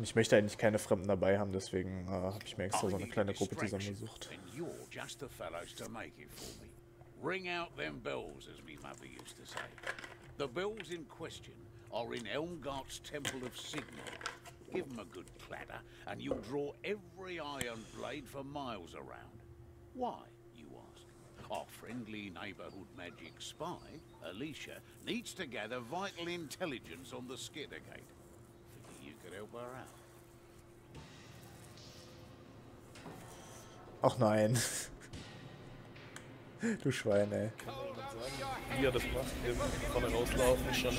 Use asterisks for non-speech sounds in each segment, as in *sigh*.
Ich möchte eigentlich keine Fremden dabei haben, deswegen äh, habe ich mir extra so eine kleine Gruppe zusammengesucht. Ring out them bells, as me mother used to say. The bells in question are in Elmgart's Temple of Signal. Give them a good clatter, and you'll draw every iron blade for miles around. Why, you ask? Our friendly neighborhood magic spy, Alicia, needs to gather vital intelligence on the Skittergate. Figure Ach nein. *laughs* Du Schwein, ey. Wie er das macht, hier vorne rauslaufen, schon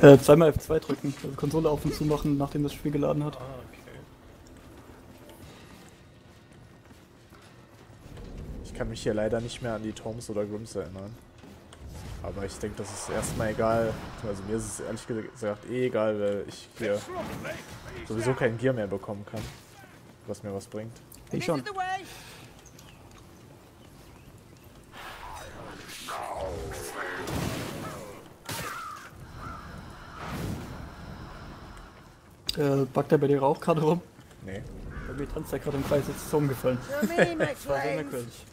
äh, zweimal F2 drücken, also Konsole auf und zu machen, nachdem das Spiel geladen hat. Ah, okay. Ich kann mich hier leider nicht mehr an die Toms oder Grims erinnern. Aber ich denke, das ist erstmal egal. Also mir ist es ehrlich gesagt eh egal, weil ich hier sowieso kein Gear mehr bekommen kann. Was mir was bringt. Ich schon. Äh, backt er bei dir auch gerade rum? Nee. Bei mir tanzt er gerade im Kreis, jetzt ist es umgefallen. das *laughs* war sehr merkwürdig.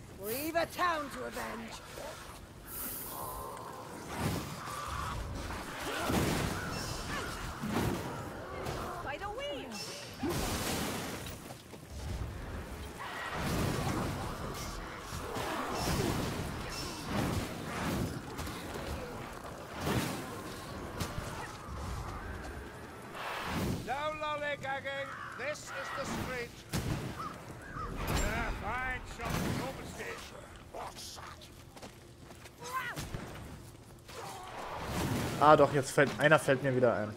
Ah doch, jetzt fällt einer fällt mir wieder ein.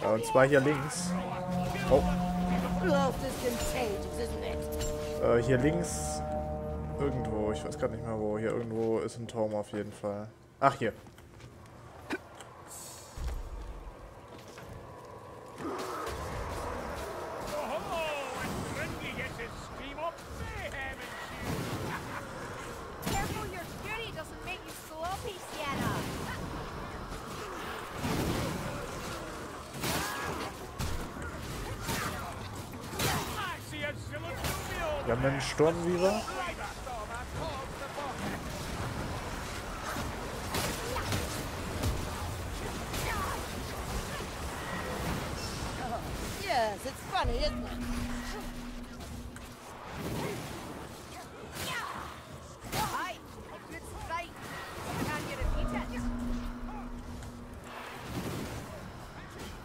Ja, und zwar hier links. Oh. Äh, hier links irgendwo, ich weiß gerade nicht mehr wo. Hier irgendwo ist ein Turm auf jeden Fall. Ach, hier. Wir haben einen Sturmweaver. Yes, it's funny, isn't it?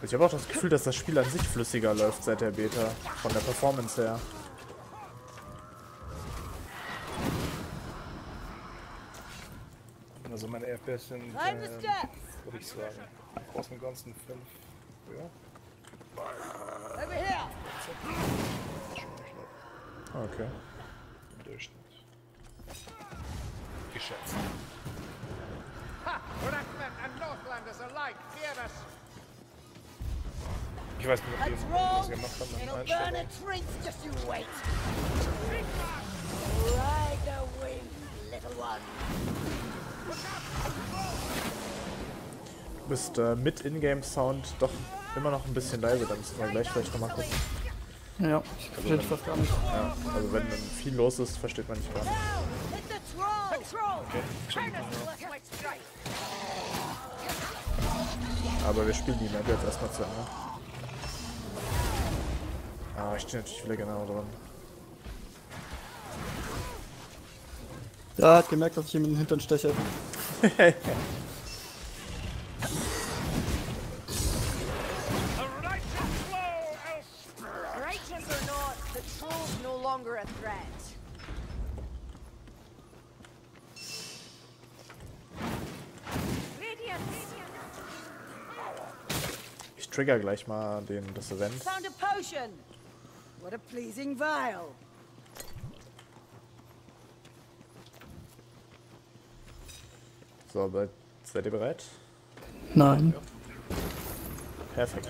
Ich habe auch das Gefühl, dass das Spiel an sich flüssiger läuft seit der Beta. Von der Performance her. FPS sind, äh, würde ich sagen, im Großen und Ganzen 5 höher. Okay. Im Durchschnitt. Geschätzt. Ich weiß nicht, ob die das gemacht haben. Ride the wind, little one. Du bist äh, mit Ingame-Sound doch immer noch ein bisschen leise, da müssen wir gleich vielleicht nochmal gucken. Ja, ich verstehe das fast gar nicht. Ja, also wenn dann viel los ist, versteht man nicht gar nicht. Aber wir spielen die Map jetzt erstmal zu Ende. Ah, ich stehe natürlich wieder genau dran. Ja, hat gemerkt, dass ich ihm in den Hintern steche. Ich trigger gleich mal den, das Event. Found a potion. What a pleasing vial. So, aber seid ihr bereit? Nein. Ja. Perfekt.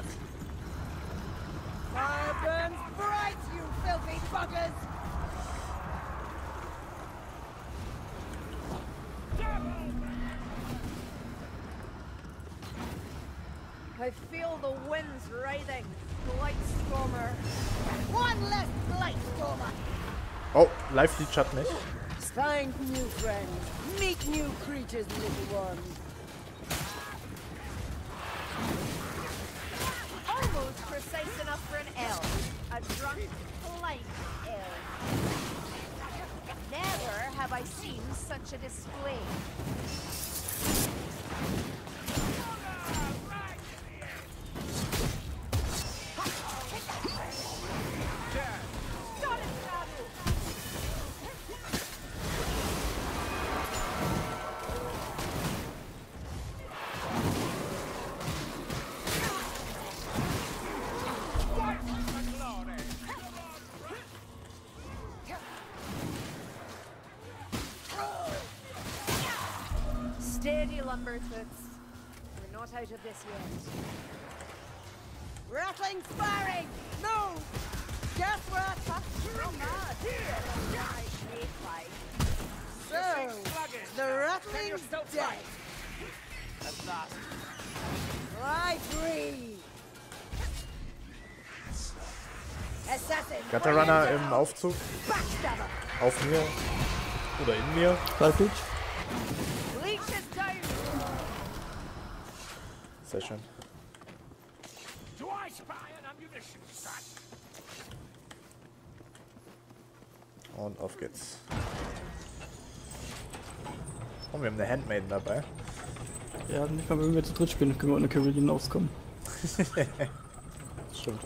I feel the winds writhing. Blightstormer. One less Blightstormer. Oh, Life Leech hat nicht. Find new friends. Meet new creatures, little one. Almost precise enough for an elf. A drunk, blind elf. Never have I seen such a display. Rattling sparring! No! Guess what? You're mad. I hate life. So, the rattling's dead. Lie free! Assassin! Gatterunner im Aufzug. Auf mir. Oder in mir. Sehr schön. Und auf geht's. Oh, wir haben eine Handmaiden dabei. Ja, nicht mal wenn wir zu dritt spielen, können wir ohne Carillion auskommen. *laughs* Stimmt.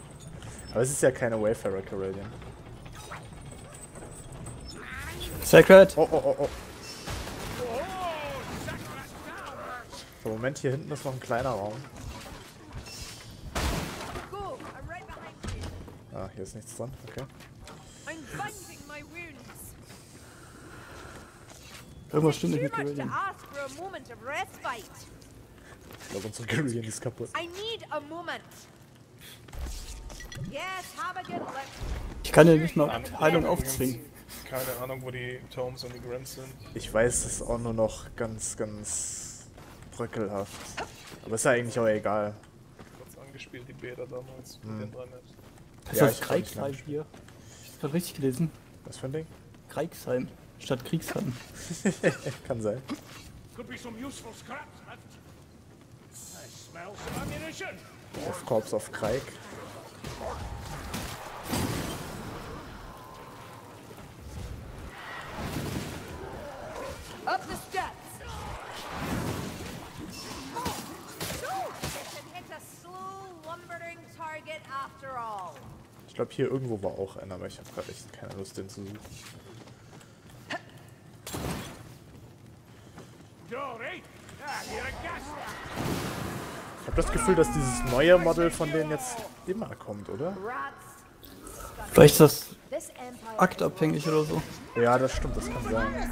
Aber es ist ja keine Wayfarer Carillion. Sacred! Oh, oh, oh, oh. So, Moment, hier hinten ist noch ein kleiner Raum. Ah, hier ist nichts dran. Okay. Irgendwas stimmt nicht mit Carillion. Ich glaube, unsere Carillion ist kaputt. I need a moment. Yes, have a good look. Ich kann ja nicht mal Heilung aufzwingen. Keine Ahnung, wo die Tomes und die Grants sind. Ich weiß es auch nur noch ganz, ganz bröckelhaft. Aber ist ja eigentlich auch egal. kurz angespielt, die Beta damals mit den drei Maps. Das Ja, nicht Kreigsheim hier. Ich hab grad richtig gelesen. Was für ein Ding? Kreigsheim statt Kriegsheim. *laughs* Kann sein. Auf Corps of Kreik. Up the steps! Ich glaube, hier irgendwo war auch einer, aber ich habe gerade echt keine Lust, den zu suchen. Dory? Ah, you're a gas. Ich habe das Gefühl, dass dieses neue Model von denen jetzt immer kommt, oder? Vielleicht ist das aktabhängig oder so. Ja, das stimmt, das kann sein.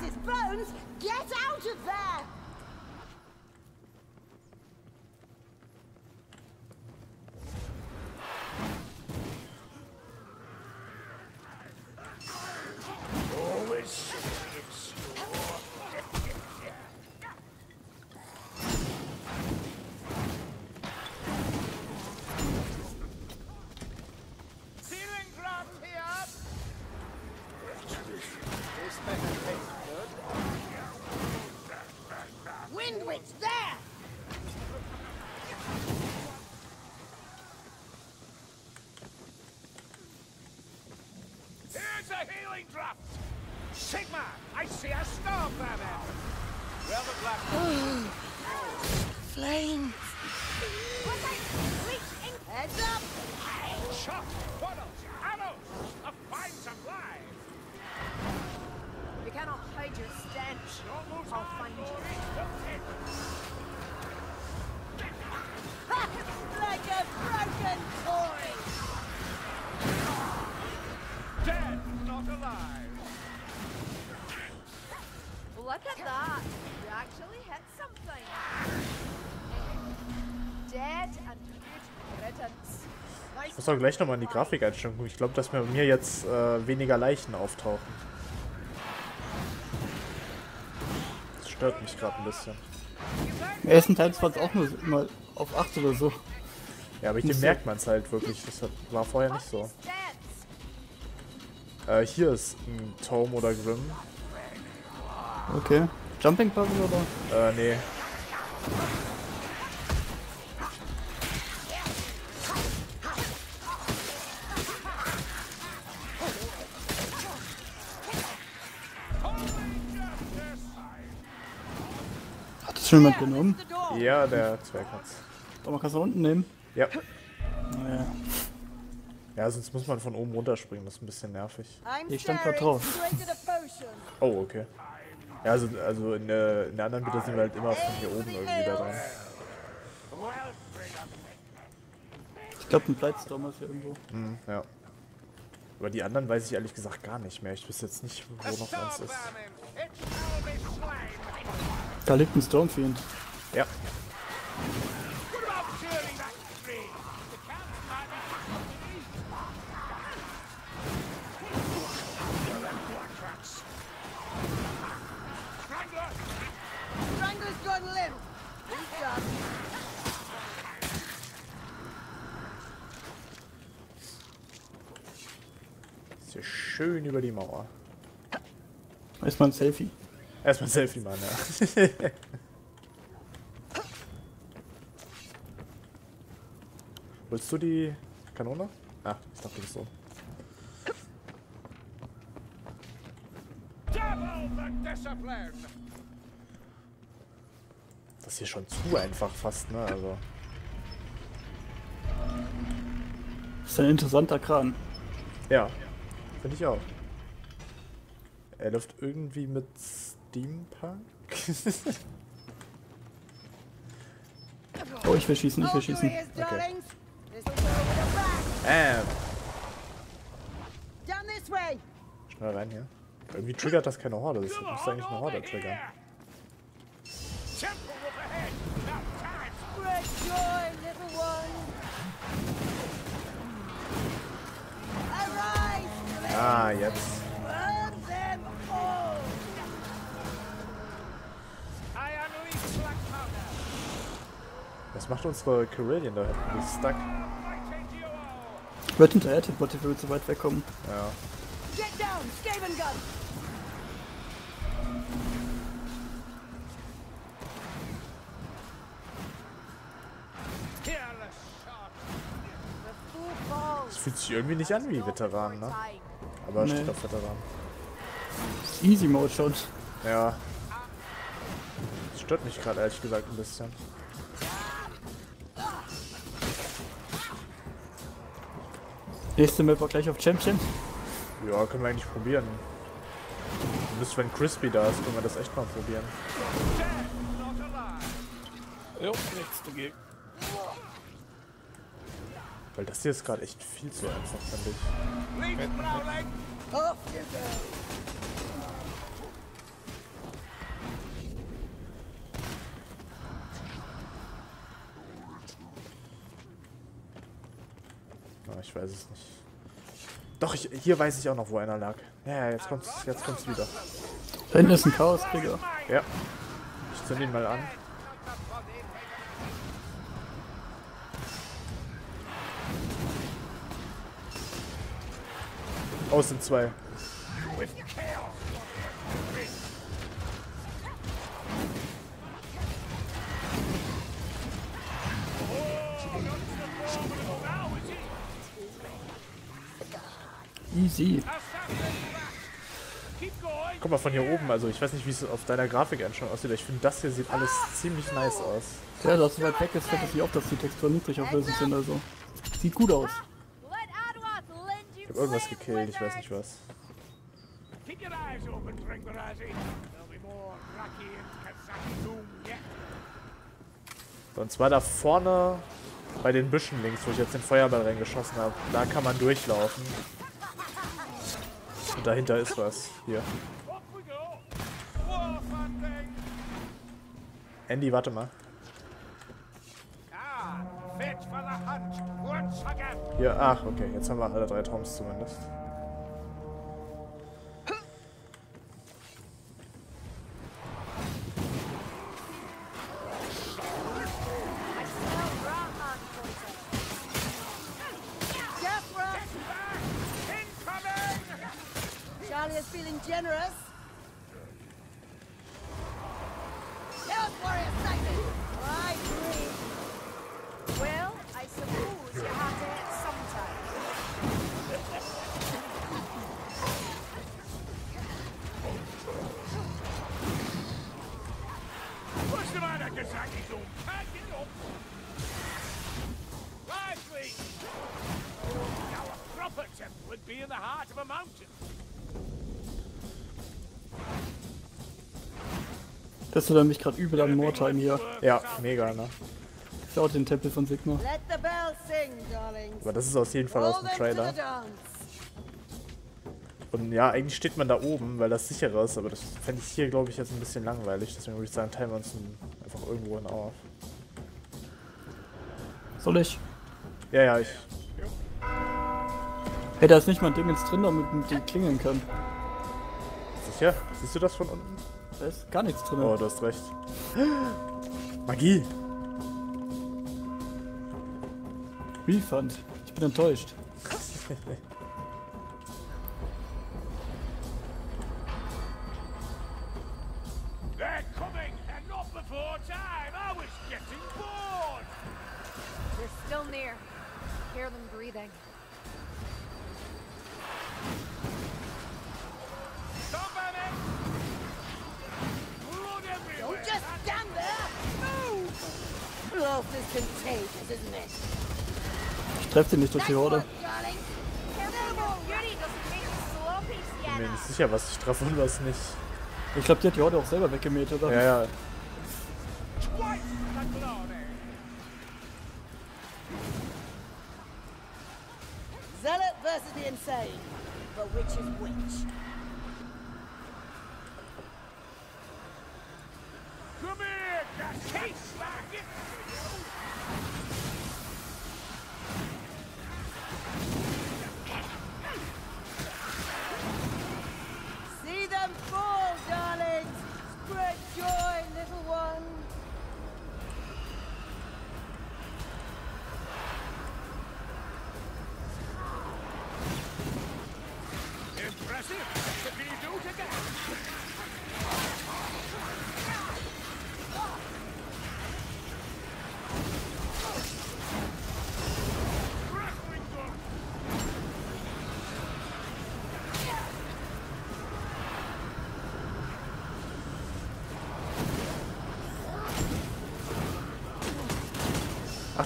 Here's a healing draft. Sigma, I see a storm banner. Well, the black *sighs* Flames! Heads up! shot, funnels, arrows, a fine supply. You cannot hide your stench. I'll find you. Dory. Don't hit. like a broken not alive. Look at that. You actually hit something. Dead and good riddance. Ich muss auch gleich nochmal in die Grafikeinstellung gucken. Ich glaube, dass bei mir jetzt äh, weniger Leichen auftauchen. Das stört mich gerade ein bisschen. Im ersten Teil war es auch nur immer auf 8 oder so. Ja, aber ich dem Musst du- merkt man es halt wirklich. Das hat- war vorher nicht so. Äh, hier ist ein Tome oder Grimm. Okay. Jumping Puzzle oder? Äh, nee. Hat das schon jemand genommen? Ja, der Zwerg hat's. Aber man kann es unten nehmen. Ja. Ja, sonst muss man von oben runterspringen. Das ist ein bisschen nervig. Ich stand staring drauf. Oh, okay. Ja, also, also in, der, in der anderen Bieter sind wir halt immer von hier oben irgendwie da dran. Ich glaube, ein Blightstorm ist hier irgendwo. Hm, ja. Aber die anderen weiß ich ehrlich gesagt gar nicht mehr. Ich wüsste jetzt nicht, wo noch eins ist. Da liegt ein Stormfiend. Ja. Schön über die Mauer. Erstmal ein Selfie. Erstmal ein Selfie machen, ja. *laughs* Holst du die Kanone? Ah, ich dachte, bist so. Das ist hier schon zu einfach fast, ne? Also. Das ist ein interessanter Kran. Ja, finde ich auch. Er läuft irgendwie mit Steampunk? Oh, ich will schießen, ich will schießen. ähm, this way. schnell rein hier. Irgendwie triggert das keine Horde. Das müsste eigentlich eine Horde triggern. Spread joy, little one. Arise, Ah, jetzt. Was macht unsere Carillion da hinten? Die ist stuck. Werde hinterher teleportiert, wenn wir zu weit wegkommen. Ja. Get down, Skaven gun. Fühlt sich irgendwie nicht an wie Veteran, ne? Aber Nee. steht auf Veteran. Easy Mode schon. Ja. Das stört mich gerade ehrlich gesagt ein bisschen. Nächste Map war gleich auf Champion. Ja, können wir eigentlich probieren. Bis wenn Crispy da ist, können wir das echt mal probieren. Jo, nichts dagegen. Weil das hier ist gerade echt viel zu einfach, finde ich. Ja, ich weiß es nicht. Doch, ich, hier weiß ich auch noch, wo einer lag. Ja, jetzt kommt's, jetzt kommt's wieder. Da hinten ist ein Chaoskrieger. Ja. Ich zünd ihn mal an. Es sind zwei. Easy. Guck mal von hier oben, also ich weiß nicht, wie es auf deiner Grafikeinstellung aussieht, aber ich finde, das hier sieht alles ziemlich nice aus. Ja, dass es weit weg ist, fällt es nicht auf, dass die Texturen niedrig auflösend sind, also. Sieht gut aus. Ich hab irgendwas gekillt, ich weiß nicht was. Keep your eyes open, Dringarazi. There'll be more Raki and Kazaki doom yet. So, Und zwar da vorne bei den Büschen links, wo ich jetzt den Feuerball reingeschossen habe. Da kann man durchlaufen. Und dahinter ist was. Hier. Andy, warte mal. Hunt once. Hier, ach, okay, jetzt haben wir alle drei Toms zumindest. Das erinnert mich gerade übel an Mortime hier. Ja, mega, ne? Ist ja auch den Tempel von Sigma. Let the bell sing, darlings. Aber das ist aus jeden Fall aus dem Trailer. Und ja, eigentlich steht man da oben, weil das sicherer ist, aber das fände ich hier, glaube ich, jetzt ein bisschen langweilig. Deswegen würde ich sagen, teilen wir uns ein- einfach irgendwo hin auf. Soll ich? Ja, ja, ich. Hey, da ist nicht mal ein Ding ins drin, damit man die klingeln kann. Sicher? Siehst du das von unten? Da ist gar nichts drin. Oh, du hast recht. Magie! Refund. Ich bin enttäuscht. They're Ich treffe sie nicht durch die Horde. sloppy, Bin mir nicht sicher, was ich treffe und was nicht. Ich glaube, die hat die Horde auch selber weggemäht, oder? Ja, ja. Zealot versus the insane. But which is which? Come here, Gas. Taste like it.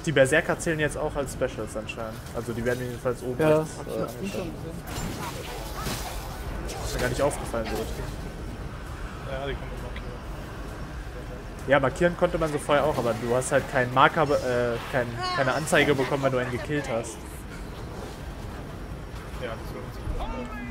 Die Berserker zählen jetzt auch als Specials anscheinend. Also die werden jedenfalls oben Ja, rechts, hab ich äh, angezeigt. gesehen. Ist mir gar nicht aufgefallen so richtig. Ja, die können markieren. Ja, markieren konnte man so vorher auch, aber du hast halt keinen Marker, äh, kein, keine Anzeige bekommen, wenn du einen gekillt hast. Ja, das wird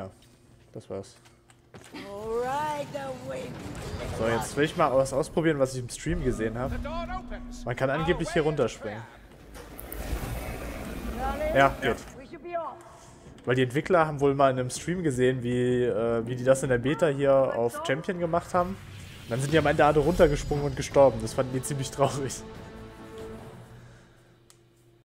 ja, das war's. So, jetzt will ich mal was ausprobieren, was ich im Stream gesehen habe. Man kann angeblich hier runterspringen. Ja, geht. off. Weil die Entwickler haben wohl mal in einem Stream gesehen, wie, äh, wie die das in der Beta hier auf Champion gemacht haben. Und dann sind die am Ende alle runtergesprungen und gestorben. Das fanden die ziemlich traurig.